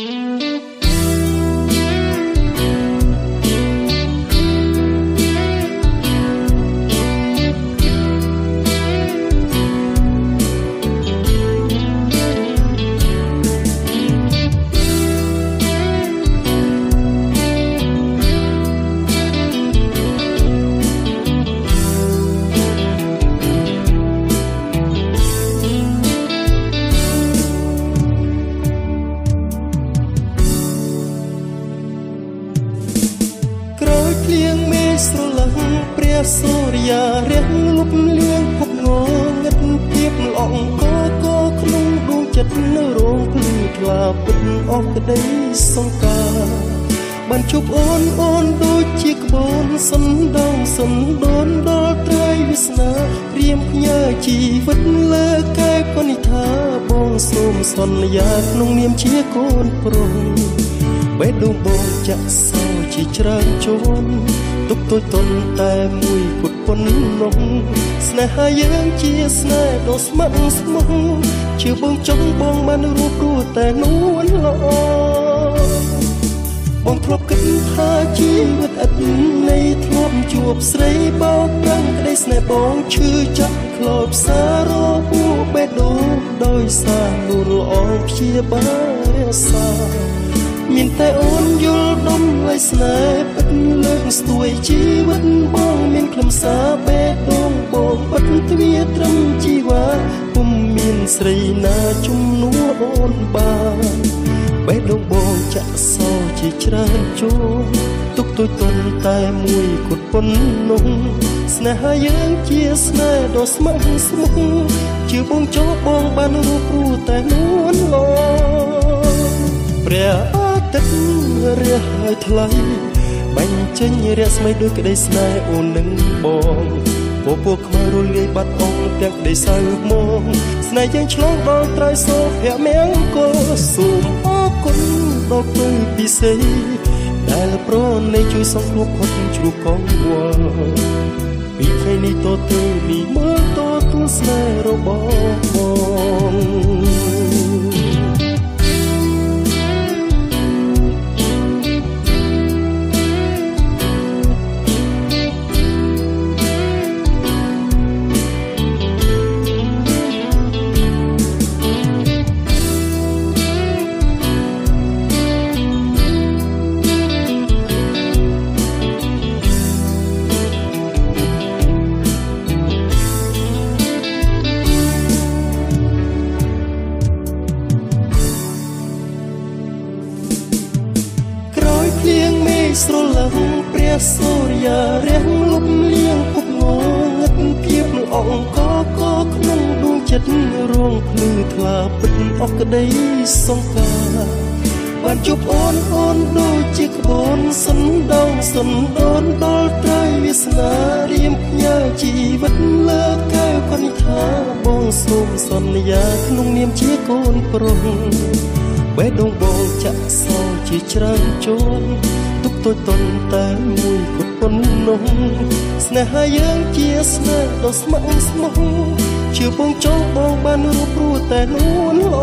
ស្ព្រះសូរិយារះលុបលៀងពុកងងឹតទៀបល្អងកកក្នុងដួងចិត្តនៅរោងភ្លឺថ្លាពិតអស់ក្តីសង្ការបានជួបអូនអូនដូចជាក្បូនសណ្ដងសណ្ដូនដល់ត្រៃវាសនារៀមផ្ញើជីវិតលើកែពនិថាបងសូមសន្យាក្នុងនាមជាកូនប្រុសបេះដូងបងចាក់សោជាច្រើនជួន ទុកទួយទុនតែមួយគត់ប៉ុណ្ណោះស្នេហាយើងជាស្នេហ៍ដ៏ស្មោះស្មោះជឿបងចង់បងបានរួបរੂតែនួនល្អបងធ្លាប់គិតថាជីវិតឥតនៃធ្លាប់ជួបស្រីបោកប្រាំងក្តីស្នេហ៍បងឈឺចាក់ខ្លោចផ្សារពូបេះដូងដោយសារនួនល្អព្យាបាលរសា មានតែអូនយល់ដុំឲ្យស្នេហ៍ពិតលើកស្ទួយជីវិតបងមានខ្លឹមសារបេះដូងបងពិតទ្វាត្រឹមជីវ៉ាពុំមានស្រីណាជំនួសអូនបានបេះដូងបងចាក់សោជាច្រើនជួរទុកទុយទុនតែមួយគត់ប៉ុណ្ណោះស្នេហាយើងជាស្នេហ៍ដ៏ស្មោះស្មោះជឿបងចូលបងបានរូបរួតែនួ រះហើយថ្លៃបាញ់ចេញរស្មីដូចក្តីស្នេហ៍អូននឹងបងពពួកខ្មៅរលាយបាត់អងទាំងក្តីសៅមកស្នេហ៍យើងឆ្លងដល់ត្រៃសូភៈមង្គលសូមអរគុណដល់ពើពិសេសដែលប្រណីជួយសង្គ្រោះផុតជ្រុកកងវល់ពីថ្ងៃនេះតទៅនេះមើលតទូស្នេហ៍របស់បង ស្រលឹងព្រះសូរិយារះលុបលៀងពុកងងឹតគៀបនឹងអង្គកកក្នុងដួងចិត្តរងភ្លឺថ្លាពិតអស់ក្តីសង្ការបានជួបអូនអូនដូចជាក្បូនសណ្ដងសណ្ដូនដល់ត្រៃវាសនារៀមផ្ញើជីវិតលើកែវកនិថាបងសូមសន្យាក្នុងនាមជាកូនប្រុសបេះដូងបងចាក់សោជាច្រើនជួន ទុកតូចតន់តែមួយគត់ប៉ុណ្ណោះស្នេហាយើងជាស្នេហ៍ដ៏ស្មោះស្មោះជឿបងចង់បងបានរួបរੂតែនួនល្អ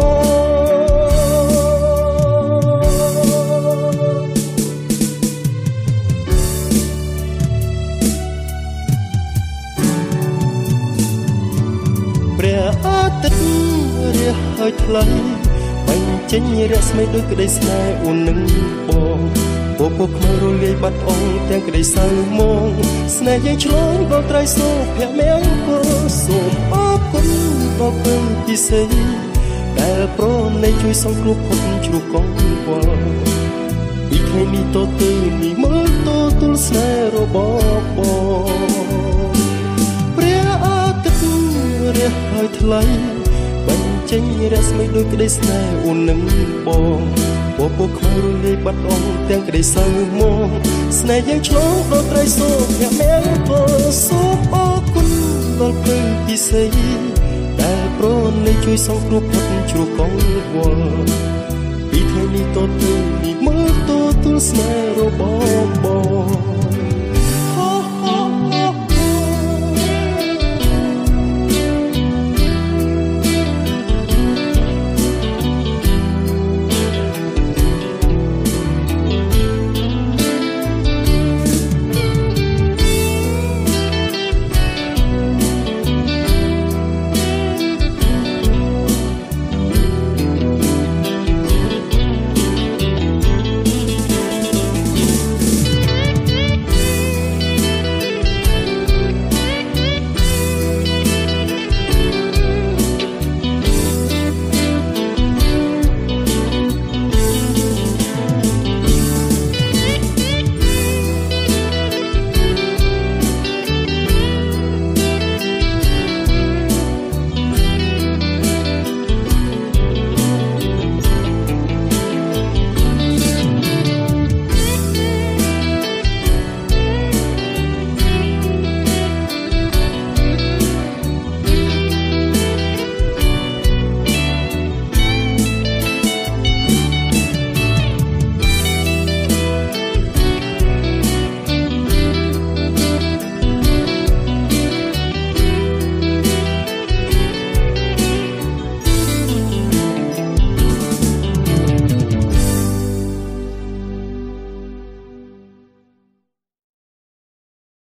ព្រះអាទិត្យរះហើយថ្លៃបញ្ចេញរស្មីដូចក្តីស្នេហ៍អូននឹងបង ពពកខ្មៅរលាយបាត់អងទាំងក្តីសៅមកស្នេហ៍យើងឆ្លងដល់ត្រៃសូភៈមង្គលសូមអរគុណដល់ពើពិសេសដែលប្រណីជួយសង្គ្រោះផុតជ្រុះកងវល់ពីថ្ងៃនេះតទៅនេះមើលតទូលស្នេហ៍របស់បងព្រះអាទិត្យរះហើយថ្លៃបញ្ចេញរស្មីដូចក្តីស្នេហ៍អូននឹងបងពពកខ្មៅរលាយបាត់អងទាំងក្តីសៅមកស្នេហ៍យើងឆ្លងដល់ត្រីសូភៈមង្គលសូមអរគុណដល់ព្រឹងពិសេសដែលប្រណីជួយសង្គ្រោះផុតជ្រុះកងវល់ពីថ្ងៃនេះតទៅនេះមើលតទូលស្នេហ៍របស់បង